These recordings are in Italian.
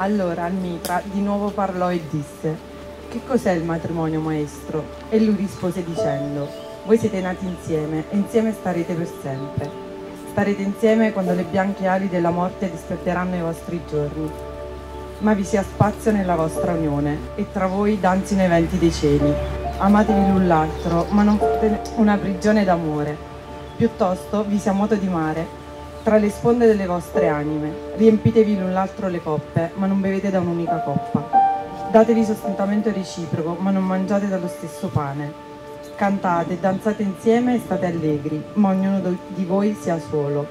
Allora al mitra di nuovo parlò e disse, che cos'è il matrimonio maestro? E lui rispose dicendo, voi siete nati insieme e insieme starete per sempre. Starete insieme quando le bianche ali della morte dispetteranno i vostri giorni. Ma vi sia spazio nella vostra unione e tra voi danzino i venti dei cieli. Amatevi l'un l'altro, ma non fate una prigione d'amore. Piuttosto vi sia moto di mare tra le sponde delle vostre anime. Riempitevi l'un l'altro le coppe, ma non bevete da un'unica coppa. Datevi sostentamento reciproco, ma non mangiate dallo stesso pane. Cantate, danzate insieme e state allegri, ma ognuno di voi sia solo.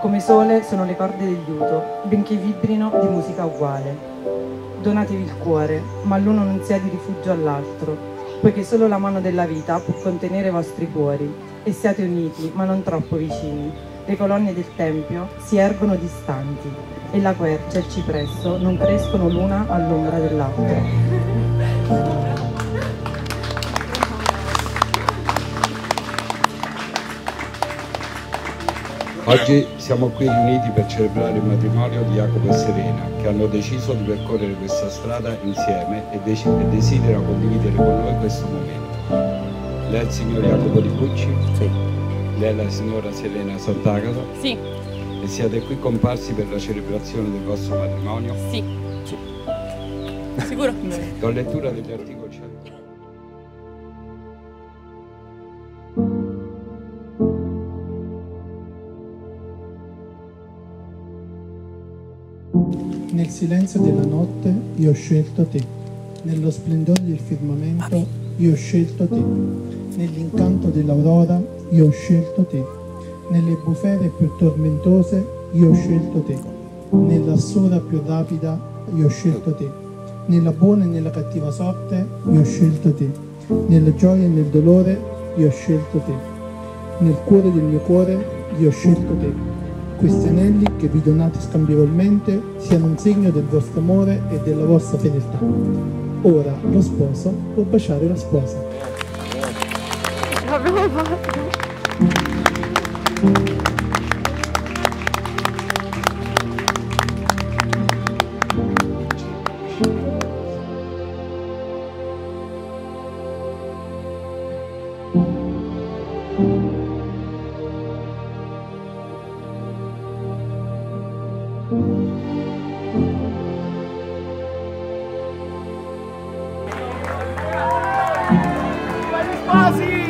Come sole sono le corde del liuto, benché vibrino di musica uguale. Donatevi il cuore, ma l'uno non sia di rifugio all'altro, poiché solo la mano della vita può contenere i vostri cuori, e siate uniti, ma non troppo vicini le colonne del tempio si ergono distanti e la quercia e il cipresso non crescono l'una all'ombra dell'altra. Oggi siamo qui riuniti per celebrare il matrimonio di Jacopo e Serena, che hanno deciso di percorrere questa strada insieme e, e desiderano condividere con noi questo momento. Lei è il signor Jacopo Di Bucci? Sì. Lei è la signora Selena Sant'Agata? Sì. E siete qui comparsi per la celebrazione del vostro matrimonio? Sì. sì. Sicuro? Do lettura degli articoli 100. Nel silenzio della notte io ho scelto te, nello splendore del firmamento io ho scelto te, nell'incanto dell'aurora io ho scelto te. Nelle bufere più tormentose, io ho scelto te. Nella sola più rapida, io ho scelto te. Nella buona e nella cattiva sorte, io ho scelto te. Nella gioia e nel dolore, io ho scelto te. Nel cuore del mio cuore, io ho scelto te. Questi anelli che vi donate scambievolmente siano un segno del vostro amore e della vostra fedeltà. Ora lo sposo può baciare la sposa. me roubando. Fuzzy!